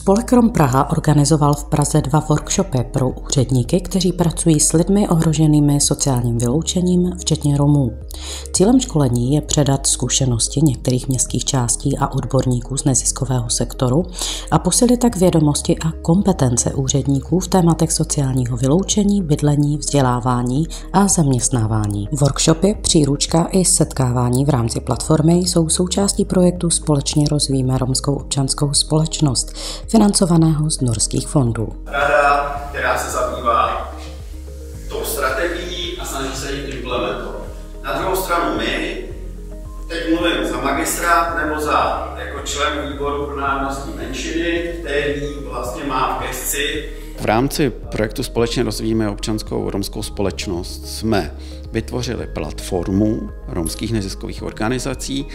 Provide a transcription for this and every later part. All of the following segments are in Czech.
Spolekrom Praha organizoval v Praze dva workshopy pro úředníky, kteří pracují s lidmi ohroženými sociálním vyloučením, včetně Romů. Cílem školení je předat zkušenosti některých městských částí a odborníků z neziskového sektoru a posilit tak vědomosti a kompetence úředníků v tématech sociálního vyloučení, bydlení, vzdělávání a zaměstnávání. Workshopy, příručka i setkávání v rámci platformy jsou součástí projektu Společně rozvíjíme romskou občanskou společnost, financovaného z norských fondů. Rada, která se zabývá tou strategií a snaží se ji implementovat. Na druhou stranu my, teď mluvím za magistrát nebo za jako člen výboru pro národnostní menšiny, který vlastně má v gesci v rámci projektu Společně rozvíjíme občanskou romskou společnost jsme vytvořili platformu romských neziskových organizací,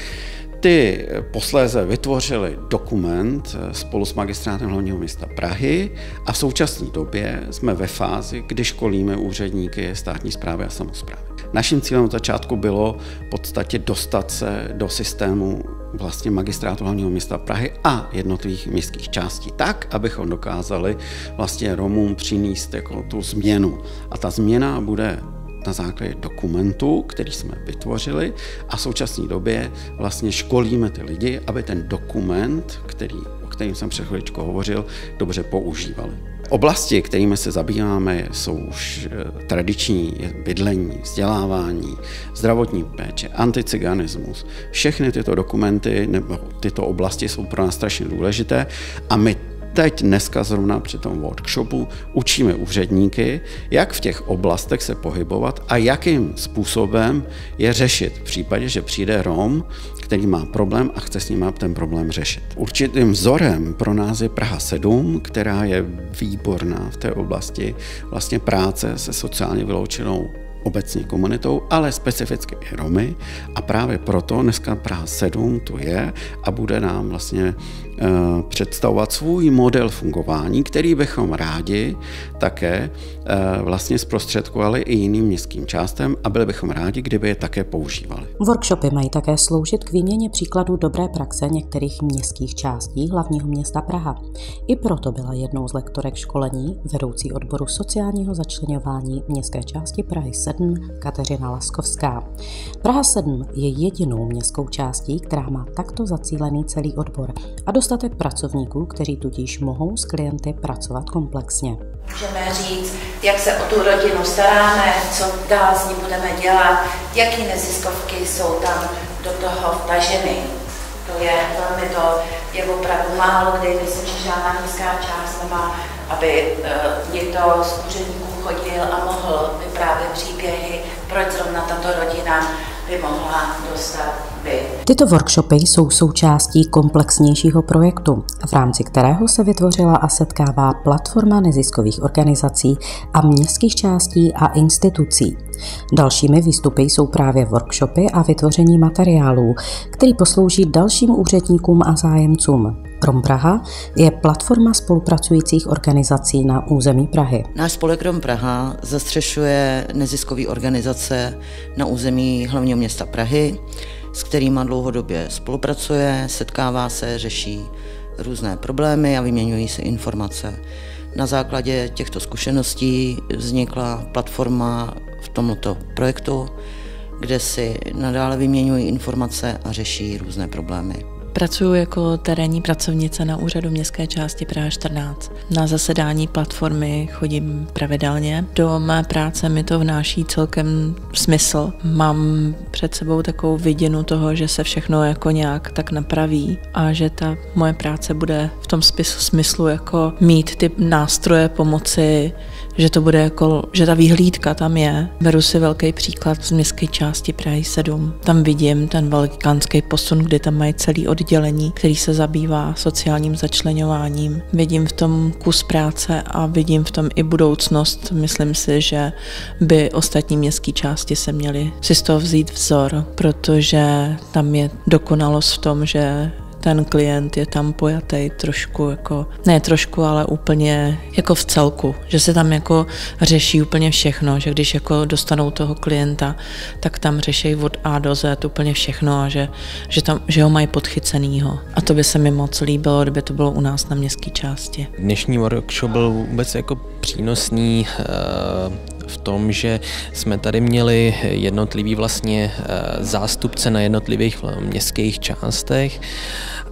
ty posléze vytvořili dokument eh, spolu s magistrátem hlavního města Prahy a v současné době jsme ve fázi, kdy školíme úředníky státní zprávy a samozprávy. Naším cílem od začátku bylo v podstatě dostat se do systému vlastně magistrátu hlavního města Prahy a jednotlivých městských částí, tak, abychom dokázali vlastně Romům přinést jako tu změnu. A ta změna bude na základě dokumentu, který jsme vytvořili a v současné době vlastně školíme ty lidi, aby ten dokument, který, o kterým jsem před chviličkou hovořil, dobře používali. Oblasti, kterými se zabýváme, jsou už eh, tradiční bydlení, vzdělávání, zdravotní péče, anticiganismus. Všechny tyto dokumenty nebo tyto oblasti jsou pro nás strašně důležité a my teď dneska zrovna při tom workshopu učíme úředníky, jak v těch oblastech se pohybovat a jakým způsobem je řešit v případě, že přijde Rom, který má problém a chce s ním ten problém řešit. Určitým vzorem pro nás je Praha 7, která je výborná v té oblasti vlastně práce se sociálně vyloučenou obecně komunitou, ale specificky i Romy a právě proto dneska Praha 7 tu je a bude nám vlastně uh, představovat svůj model fungování, který bychom rádi také uh, vlastně zprostředkovali i jiným městským částem a byli bychom rádi, kdyby je také používali. Workshopy mají také sloužit k výměně příkladů dobré praxe některých městských částí hlavního města Praha. I proto byla jednou z lektorek školení vedoucí odboru sociálního začlenování městské části Prahy 7 7 Kateřina Laskovská. Praha 7 je jedinou městskou částí, která má takto zacílený celý odbor a dostatek pracovníků, kteří tudíž mohou s klienty pracovat komplexně. Můžeme říct, jak se o tu rodinu staráme, co dál s ní budeme dělat, jaký neziskovky jsou tam do toho vtaženy. To je velmi to, je opravdu málo, kdy myslím, že žádná městská část nemá, aby uh, někdo z úředníků chodil a mohl vyprávět příběhy, proč zrovna tato rodina by mohla dostat. Tyto workshopy jsou součástí komplexnějšího projektu, v rámci kterého se vytvořila a setkává platforma neziskových organizací a městských částí a institucí. Dalšími výstupy jsou právě workshopy a vytvoření materiálů, který poslouží dalším úředníkům a zájemcům. Rom Praha je platforma spolupracujících organizací na území Prahy. Náš spolek Rom Praha zastřešuje neziskové organizace na území hlavního města Prahy, s kterými dlouhodobě spolupracuje, setkává se, řeší různé problémy a vyměňují se informace. Na základě těchto zkušeností vznikla platforma v tomto projektu, kde si nadále vyměňují informace a řeší různé problémy. Pracuji jako terénní pracovnice na úřadu městské části Praha 14. Na zasedání platformy chodím pravidelně. Do mé práce mi to vnáší celkem smysl. Mám před sebou takovou viděnu toho, že se všechno jako nějak tak napraví a že ta moje práce bude v tom smyslu jako mít ty nástroje pomoci že to bude jako, že ta výhlídka tam je. Beru si velký příklad z městské části Prahy 7. Tam vidím ten velikánský posun, kdy tam mají celý oddělení, který se zabývá sociálním začlenováním. Vidím v tom kus práce a vidím v tom i budoucnost. Myslím si, že by ostatní městské části se měly si z toho vzít vzor, protože tam je dokonalost v tom, že ten klient je tam pojatý trošku jako, ne trošku, ale úplně jako v celku, že se tam jako řeší úplně všechno, že když jako dostanou toho klienta, tak tam řeší od A do Z úplně všechno a že, že, tam, že ho mají podchycenýho. A to by se mi moc líbilo, kdyby to bylo u nás na městské části. Dnešní workshop byl vůbec jako přínosný eh, v tom, že jsme tady měli jednotlivý vlastně eh, zástupce na jednotlivých městských částech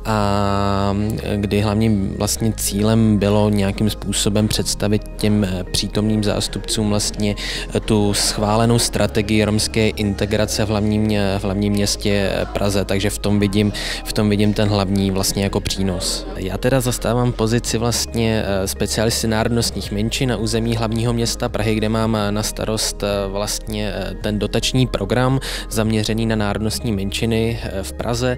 a kdy hlavním vlastně cílem bylo nějakým způsobem představit těm eh, přítomným zástupcům vlastně eh, tu schválenou strategii romské integrace v hlavním, v hlavním městě Praze, takže v tom vidím, v tom vidím ten hlavní vlastně jako přínos. Já teda zastávám pozici vlastně specialisty národnostních menšin na území hlavního města Prahy, kde mám na starost eh, vlastně eh, ten dotační program zaměřený na národnostní menšiny eh, v Praze.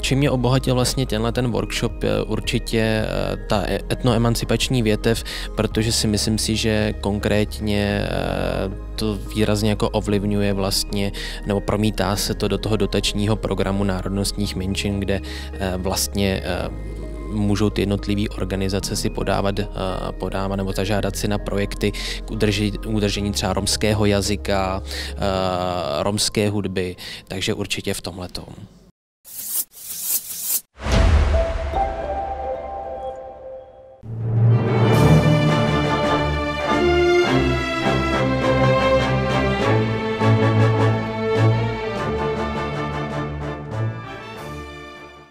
Čím mě obohatil vlastně tenhle ten workshop určitě ta e, etnoemancipační větev, protože si myslím si, že konkrétně to výrazně jako ovlivňuje vlastně, nebo promítá se to do toho dotačního programu národnostních menšin, kde vlastně můžou ty jednotlivé organizace si podávat, eh, podávat nebo zažádat si na projekty k udržení, udržení třeba romského jazyka, eh, romské hudby, takže určitě v tomhle tom.